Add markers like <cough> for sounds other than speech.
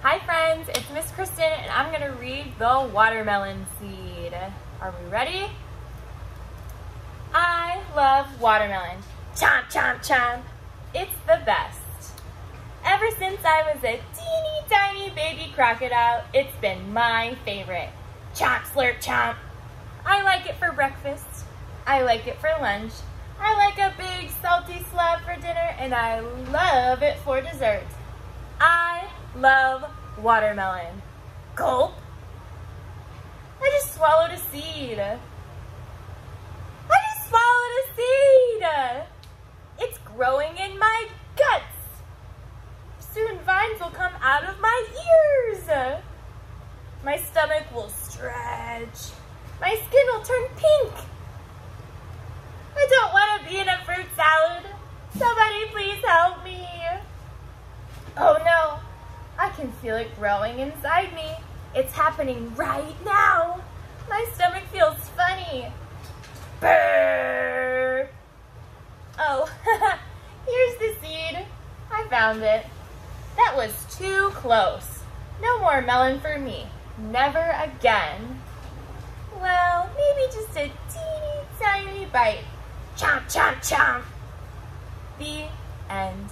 Hi friends, it's Miss Kristen and I'm to read the watermelon seed. Are we ready? I love watermelon. Chomp, chomp, chomp. It's the best. Ever since I was a teeny tiny baby crocodile, it's been my favorite. Chomp, slurp, chomp. I like it for breakfast. I like it for lunch. I like a big salty slab for dinner, and I love it for dessert. I love watermelon. Gulp. I just swallowed a seed. I just swallowed a seed. It's growing in my guts. Soon vines will come out of my ears. My stomach will stretch. My skin will turn pink. I don't want to be in a fruit salad. Somebody please help me. Oh no, I can feel it growing inside me. It's happening right now. My stomach feels funny. Brrr. Oh, <laughs> here's the seed. I found it. That was too close. No more melon for me. Never again. Well, maybe just a teeny tiny bite. Chomp, chomp, chomp. The end.